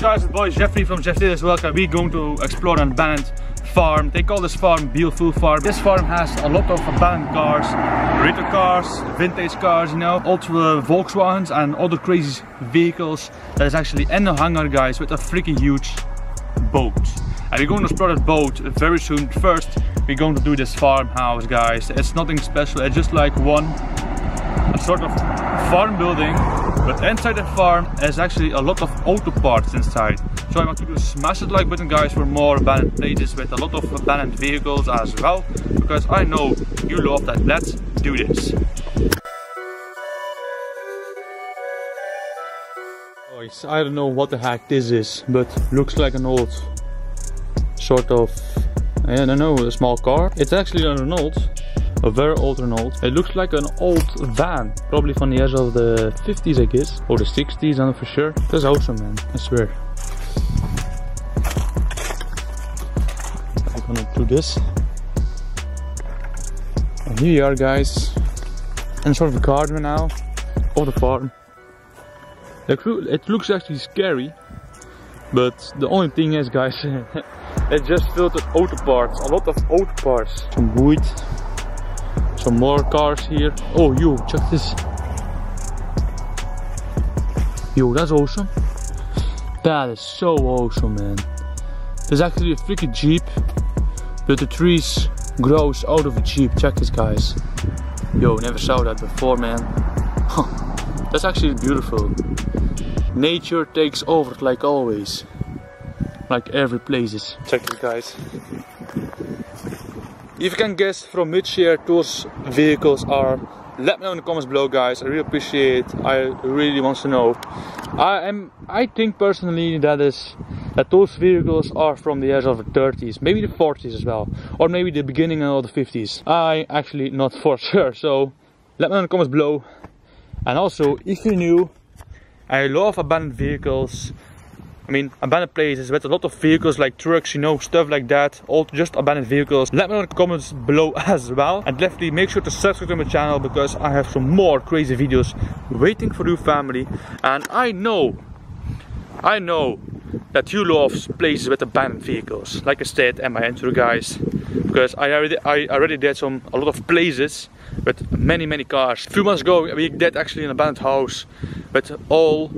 Guys, it's boy Jeffrey from Jefstetics Welcome. We're going to explore an abandoned farm. They call this farm Beautiful Farm. This farm has a lot of abandoned cars, retro cars, vintage cars, you know, also Volkswagens and other crazy vehicles that is actually in the hangar guys with a freaking huge boat. And we're going to explore that boat very soon. First, we're going to do this farmhouse guys. It's nothing special, it's just like one a sort of farm building but inside the farm is actually a lot of auto parts inside. So I want to do smash it like button guys for more abandoned places with a lot of abandoned vehicles as well because I know you love that. Let's do this. I don't know what the heck this is but looks like an old sort of I don't know a small car. It's actually an Renault a very old Renault. It looks like an old van, probably from the years of the 50s I guess, or the 60s, I'm not for sure. That's awesome man, I swear. I'm gonna do this. And here you are guys, in sort of a garden now, of the farm. It looks actually scary, but the only thing is guys, it just with auto parts, a lot of auto parts. Some wood, some more cars here. Oh, yo, check this. Yo, that's awesome. That is so awesome, man. There's actually a freaking Jeep, but the trees grows out of a Jeep. Check this, guys. Yo, never saw that before, man. that's actually beautiful. Nature takes over like always. Like every places. Check this, guys. If you can guess from which year those vehicles are, let me know in the comments below guys. I really appreciate I really want to know. I am I think personally that is that those vehicles are from the years of the 30s, maybe the 40s as well. Or maybe the beginning of the 50s. I actually not for sure. So let me know in the comments below. And also if you're new, I love abandoned vehicles I mean, abandoned places with a lot of vehicles like trucks, you know, stuff like that. All just abandoned vehicles. Let me know in the comments below as well. And definitely make sure to subscribe to my channel because I have some more crazy videos waiting for you family. And I know, I know that you love places with abandoned vehicles. Like I said in my intro guys. Because I already, I already did some, a lot of places with many, many cars. A few months ago we did actually an abandoned house with all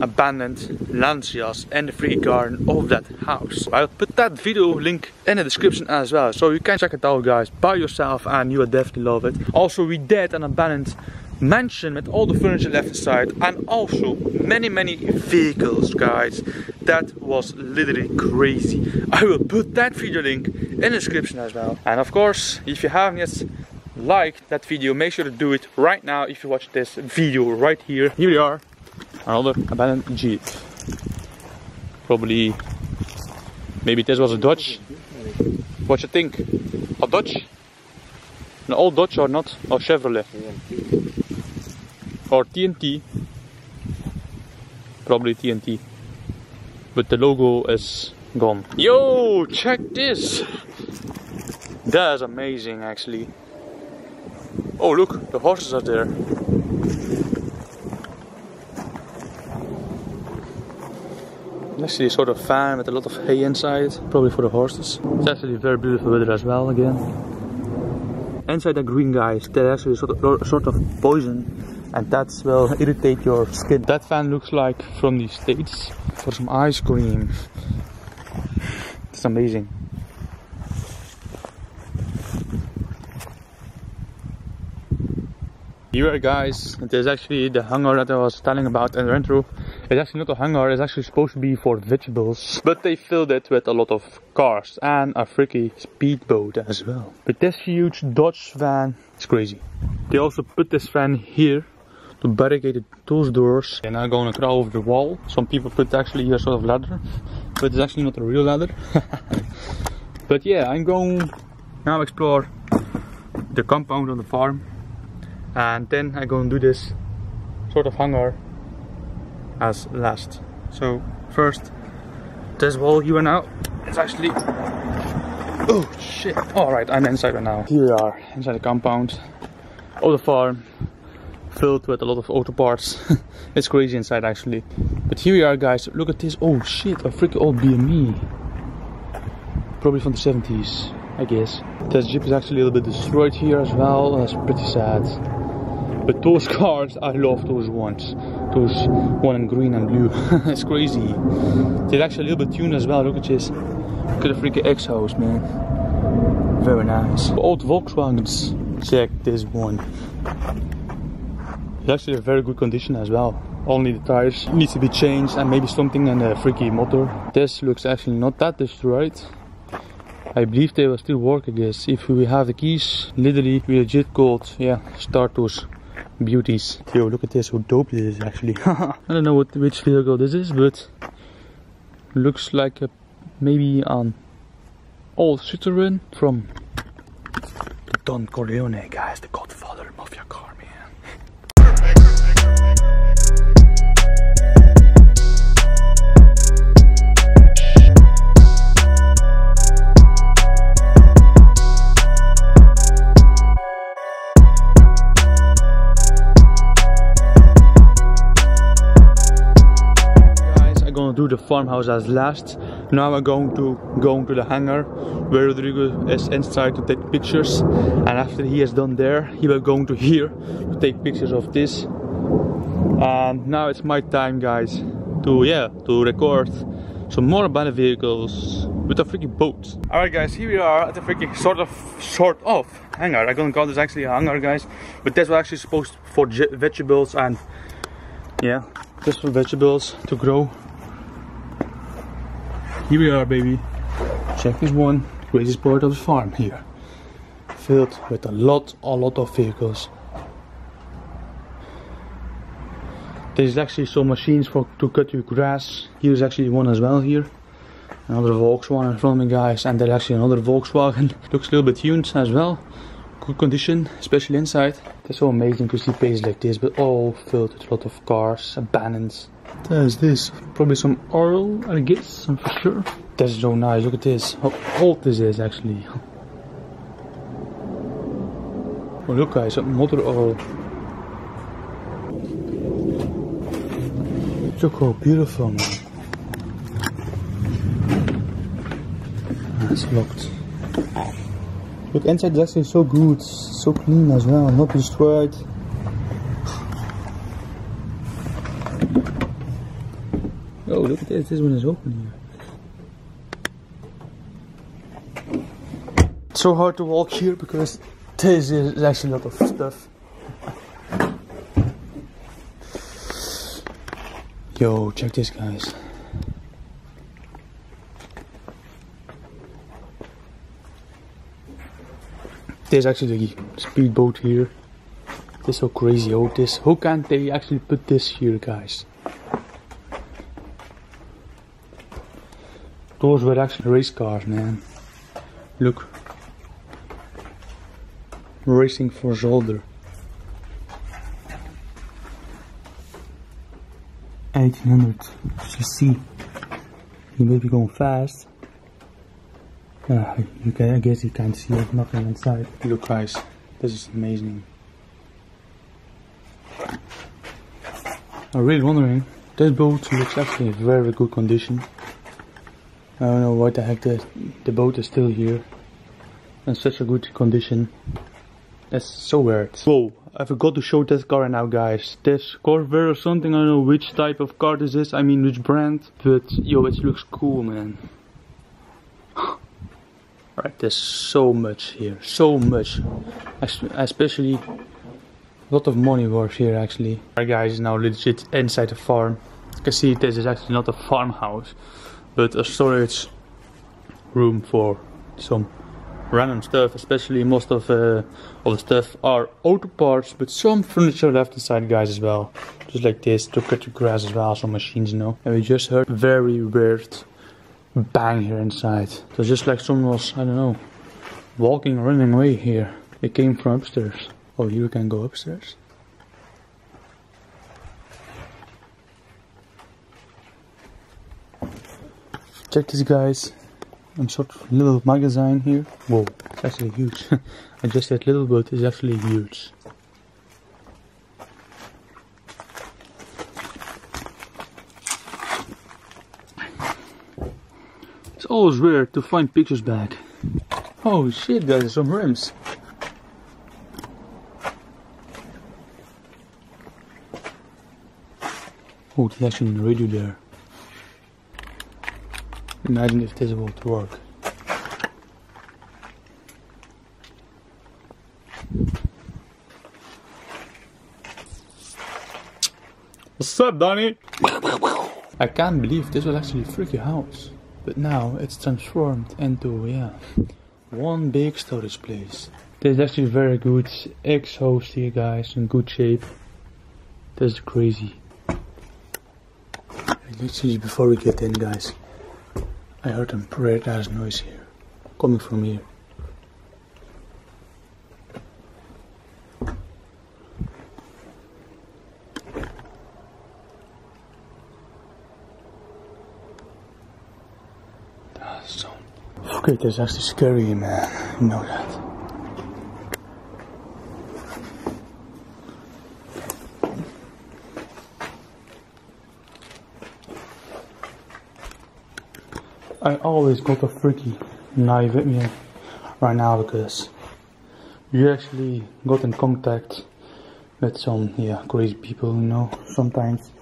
abandoned Lancias and the free garden of that house. I'll put that video link in the description as well, so you can check it out guys by yourself and you will definitely love it. Also we did an abandoned mansion with all the furniture left inside and also many many vehicles guys. That was literally crazy. I will put that video link in the description as well. And of course if you haven't yet liked that video make sure to do it right now if you watch this video right here. Here we are another abandoned Jeep. Probably, maybe this was a Dodge. What you think? A Dodge? An old Dodge or not? Or Chevrolet? Or TNT? Probably TNT. But the logo is gone. Yo, check this! That is amazing actually. Oh look, the horses are there. Actually a sort of farm with a lot of hay inside, probably for the horses. It's actually very beautiful weather as well again. Inside the green guys, there's actually sort of, sort of poison and that will irritate your skin. That fan looks like from the States for some ice cream. It's amazing. Here guys, it is actually the hangar that I was telling about in intro. It's actually not a hangar, it's actually supposed to be for vegetables. But they filled it with a lot of cars and a freaky speedboat as well. But this huge Dodge van, it's crazy. They also put this van here to barricade those doors. And I'm going to crawl over the wall. Some people put actually here sort of ladder, but it's actually not a real ladder. but yeah, I'm going now explore the compound on the farm. And then I'm going to do this sort of hangar as last. So first, this wall here now It's actually, oh shit. All right, I'm inside right now. Here we are, inside the compound of the farm, filled with a lot of auto parts. it's crazy inside actually. But here we are guys, look at this, oh shit, a freaking old BME. Probably from the 70s, I guess. This Jeep is actually a little bit destroyed here as well, that's pretty sad. But those cars, I love those ones. Those one in green and blue. it's crazy. They're actually a little bit tuned as well. Look at this. Look at the freaking exhaust, man. Very nice. Old Volkswagens. Check this one. It's actually a very good condition as well. Only the tires needs to be changed and maybe something in the freaky motor. This looks actually not that destroyed. I believe they will still work I guess. If we have the keys, literally we legit called, yeah, start those beauties. Yo, look at this, how dope this is er, actually. I don't know what which vehicle this is, but looks like a maybe an old Citroen from Don Corleone, guys, the godfather mafia car. do farmhouse as last. Now I'm going to go to the hangar where Rodrigo is inside to take pictures. And after he has done there, he will go to here to take pictures of this. And now it's my time, guys, to yeah to record some more abandoned vehicles with a freaking boat. Alright guys, here we are at the freaking sort of sort of hangar. I'm gonna call this actually a hangar guys. But that's actually supposed for vegetables and yeah, just for vegetables to grow here we are, baby. Check this one, greatest part of the farm here. Filled with a lot, a lot of vehicles. There's actually some machines for to cut your grass. Here's actually one as well here. Another Volkswagen front of me guys and there's actually another Volkswagen. Looks a little bit tuned as well. Good condition, especially inside. It's so amazing to see places like this, but all filled with a lot of cars, abandoned there's this. Probably some oil, I guess, I'm for sure. That's so nice. Look at this. How old this is, actually. Oh, look, guys, some motor oil. Look how beautiful, man. It's locked. Look, inside This is so good, so clean as well, not destroyed. Oh, look at this. This one is open here. It's so hard to walk here because this is actually a lot of stuff. Yo, check this, guys. There's actually the speedboat here. This is so crazy. Oh, this. How can't they actually put this here, guys? Those were actually race cars, man. Look. Racing for Zolder. 1800 cc. He may be going fast. Uh, can, I guess you can't see it, nothing inside. Look guys, this is amazing. I'm really wondering, this boat looks actually in very good condition. I don't know why the heck the, the boat is still here. In such a good condition. That's so weird. Whoa, I forgot to show this car now guys. This Corvair or something, I don't know which type of car this is, I mean which brand. But yo, it looks cool man. Right, there's so much here, so much. Especially a lot of money worth here actually. Our guys now legit inside the farm. You can see this is actually not a farmhouse but a storage room for some random stuff especially most of, uh, of the stuff are auto parts but some furniture left inside guys as well just like this to cut the grass as well some machines you know and we just heard very weird bang here inside so just like someone was I don't know walking running away here it came from upstairs oh you can go upstairs Check this guys. I'm sort of little magazine here. Whoa, it's actually huge. I just said little but it's actually huge. Always rare to find pictures back. Oh shit, guys, some rims. Oh, there's actually a radio there. Imagine if this would work. What's up, Donnie? I can't believe this was actually a freaky house. But now it's transformed into, yeah, one big storage place. This is actually very good exhaust here, guys, in good shape. This is crazy. Literally before we get in, guys, I heard a great ass noise here, coming from here. Okay, that's actually scary, man. You know that. I always got a freaky knife with me right now because you actually got in contact with some yeah crazy people you know sometimes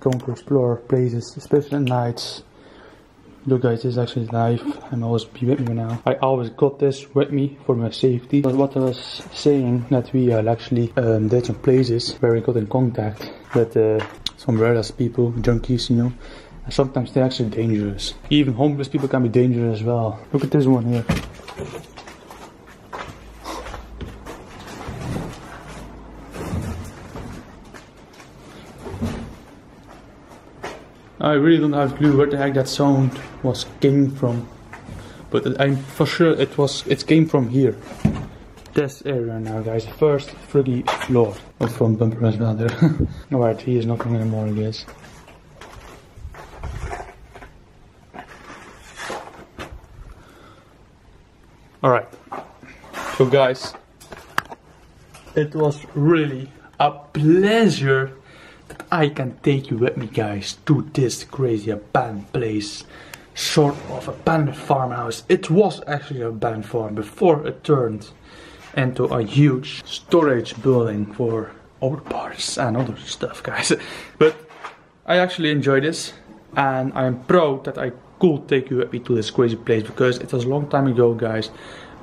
going to explore places especially at nights look guys this is actually knife and always be with me now I always got this with me for my safety but what I was saying that we uh, actually um, did some places where we got in contact with uh, some rare people junkies you know and sometimes they're actually dangerous. Even homeless people can be dangerous as well. Look at this one here. I really don't have a clue where the heck that sound was came from. But I'm for sure it was it came from here. This area now guys, first freaky floor. Oh front bumper as well there. Alright, he is nothing anymore I guess. Alright, so guys, it was really a pleasure I can take you with me guys to this crazy abandoned place. Sort of abandoned farmhouse. It was actually a abandoned farm before it turned into a huge storage building for other parts and other stuff guys. But I actually enjoyed this and I am proud that I could take you with me to this crazy place because it was a long time ago guys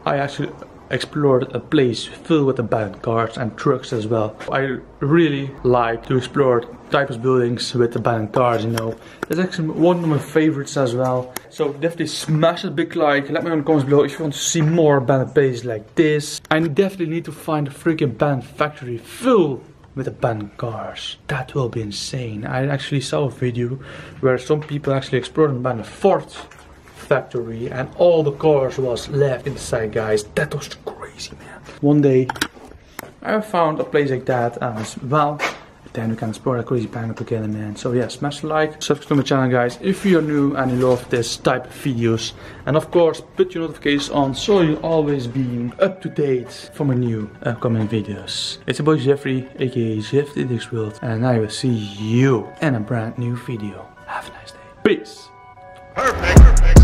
I actually explored a place filled with abandoned cars and trucks as well. I really like to explore types of buildings with abandoned cars, you know. That's actually one of my favorites as well. So definitely smash a big like, let me know in the comments below if you want to see more abandoned places like this. I definitely need to find a freaking abandoned factory filled with abandoned cars. That will be insane. I actually saw a video where some people actually explored an abandoned fort factory and all the cars was left inside guys. That was crazy man. One day I found a place like that as well then we can explore a crazy planet together man. So yeah smash the like subscribe to my channel guys if you're new and you love this type of videos. And of course put your notifications on so you always be up to date for my new upcoming videos. It's about Jeffrey aka Jefstetics World and I will see you in a brand new video. Have a nice day. Peace. Perfect, perfect.